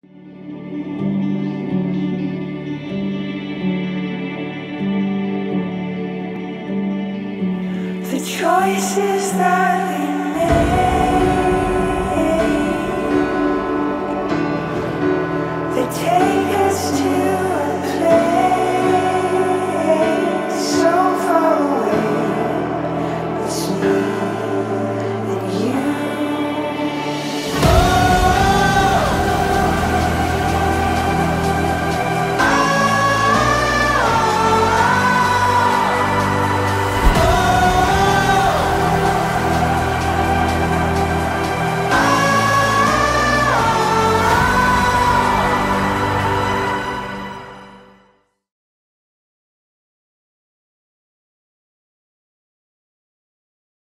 The choices that we make, they take us to a place so far away.